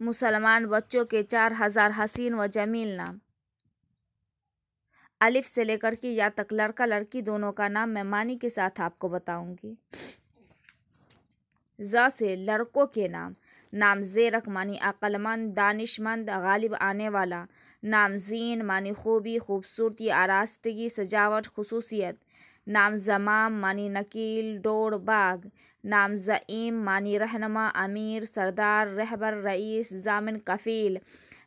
मुसलमान बच्चों के चार हज़ार हसीन व जमील नाम। अलिफ से लेकर के या तक लड़का लड़की दोनों का नाम मैं मानी के साथ आपको बताऊँगी। ज से लड़कों के नाम। नाम जेरक मानी अक्लमंद, दानिशमंद, गालिब आने वाला। नाम जीन मानी खूबी, खूबसूरती आरास्तगी सजावट, खसूसियत। नाम जमाम मानी नकील डोर बाग। नाम ज़ईम मानी रहनमा अमीर, सरदार, रहबर, रईस, जामिन कफ़ील।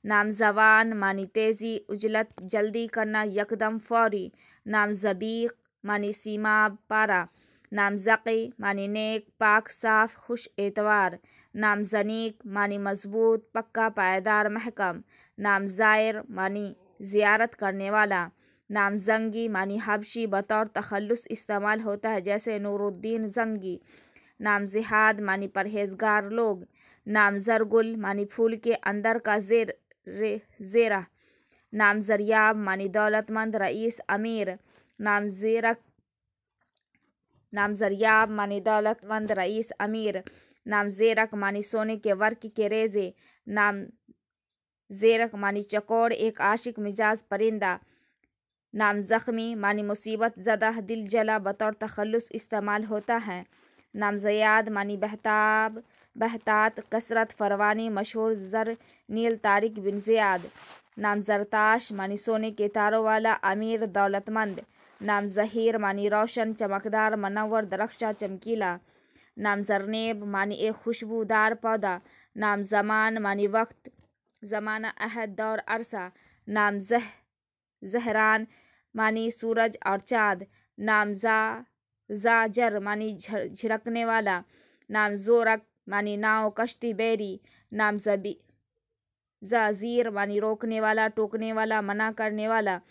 नाम जवान मानी तेज़ी, उजलत जल्दी करना यकदम फौरी। नाम जबीक मानी सीमा पारा। नाम जक़ी मानी नेक, पाक, साफ़, खुश एतवार। नाम जनीक मानी मज़बूत, पक्का पायदार, महकम। नाम ज़ायर मानी ज़ियारत करने वाला। नाम जंगी मानी हबशी बतौर तखलस इस्तेमाल होता है जैसे नूरुद्दीन जंगी। नाम जिहाद मानी परहेजगार लोग। नाम जरगुल मानी फूल के अंदर का जेर रे, जेरा। नाम जरियाब मानी दौलतमंद रईस अमीर। नाम जेरक नाम जरियाब मानी दौलतमंद रईस अमीर। नाम जेरक मानी सोने के वर्क के रेजे। नाम जेरक मानी चकोर एक आशिक मिजाज परिंदा। नाम ज़ख्मी, मानी मुसीबत ज़दा दिल जला, बतौर तखल्लुस इस्तेमाल होता है। नाम ज़याद, मानी बहताब, बहतात, कसरत, फरवानी, मशहूर ज़र, नील तारिक बिन ज़ियाद। नाम जरताश, मानी सोने के तारों वाला, अमीर, दौलतमंद। नाम ज़हीर, मानी रोशन, चमकदार, मनवर, दरख्शा, चमकीला। नाम जरनेब, मानी एक खुशबूदार पौधा। नाम ज़मान, मानी वक्त, ज़माना अहद, दौर, अरसा। नाम जह जहरान, मानी सूरज और चाँद। नाम जा जाजर मानी झिड़कने वाला। नाम जोरक, मानी नाव कश्ती बेरी। नाम जबी जाजीर मानी रोकने वाला, टोकने वाला, मना करने वाला।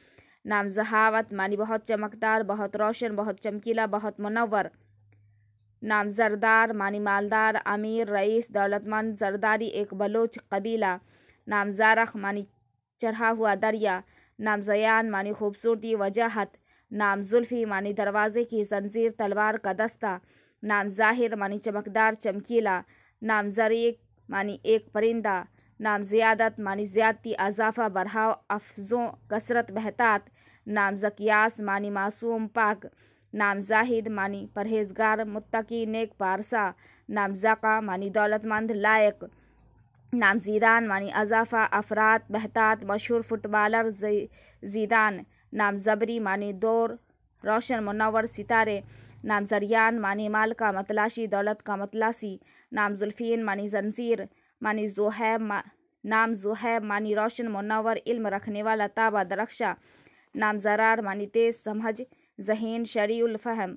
नाम जहावत, मानी बहुत चमकदार, बहुत रोशन, बहुत चमकीला, बहुत मुनवर नाम जरदार, मानी मालदार, अमीर, रईस, दौलतमंद, जरदारी एक बलोच कबीला। नाम जारख, मानी चढ़ा हुआ दरिया। नाम जयान मानी खूबसूरती वजाहत नाम जुल्फ़ी मानी दरवाज़े की जंजीर तलवार का दस्ता नाम ज़ाहिर मानी चमकदार चमकीला नाम जरीक मानी एक परिंदा नाम ज़्यादत मानी ज़्यादती अजाफ़ा बढ़ाव अफजों कसरत बहतात नाम जकियास मानी मासूम पाक नाम जाहिद मानी परहेजगार मुत्तकी नेक पारसा नाम ज़ाका मानी दौलतमंद लायक नाम जीदान मानी अजाफ़ा अफरात बहतात मशहूर फुटबॉलर जीदान नाम जबरी मानी दौर रोशन मुनवर सितारे नाम जरियान मानी माल का मतलाशी दौलत का मतलासी नाम जुल्फ़ीन मानी जंजीर मानी जोहैब मा, नाम जोहैब मानी रोशन मुनवर इल्म रखने वाला ताबा दरख्शा नाम जरार मानी तेज़ समझ जहीन शरीउल फ़हम।